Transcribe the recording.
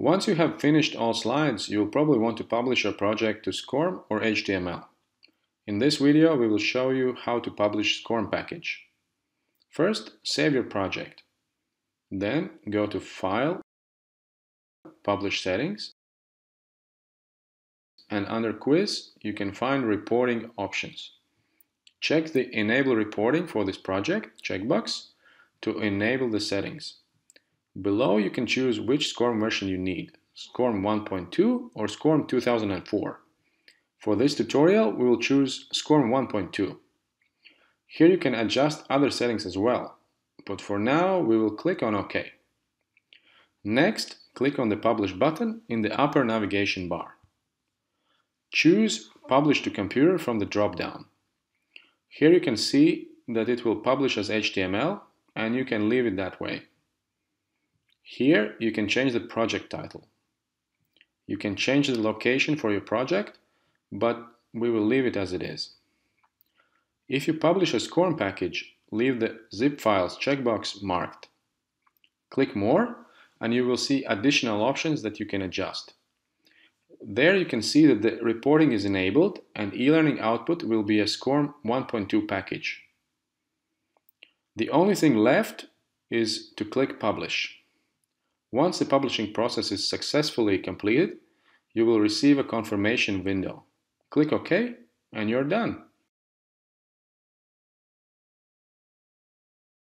Once you have finished all slides, you will probably want to publish your project to SCORM or HTML. In this video, we will show you how to publish SCORM package. First, save your project. Then go to File, Publish Settings, and under Quiz, you can find reporting options. Check the Enable Reporting for this project checkbox to enable the settings. Below you can choose which SCORM version you need, SCORM 1.2 or SCORM 2004. For this tutorial we will choose SCORM 1.2. Here you can adjust other settings as well, but for now we will click on OK. Next, click on the Publish button in the upper navigation bar. Choose Publish to Computer from the drop-down. Here you can see that it will publish as HTML and you can leave it that way. Here you can change the project title. You can change the location for your project, but we will leave it as it is. If you publish a SCORM package, leave the zip files checkbox marked. Click More and you will see additional options that you can adjust. There you can see that the reporting is enabled and e-learning output will be a SCORM 1.2 package. The only thing left is to click Publish. Once the publishing process is successfully completed, you will receive a confirmation window. Click OK and you're done.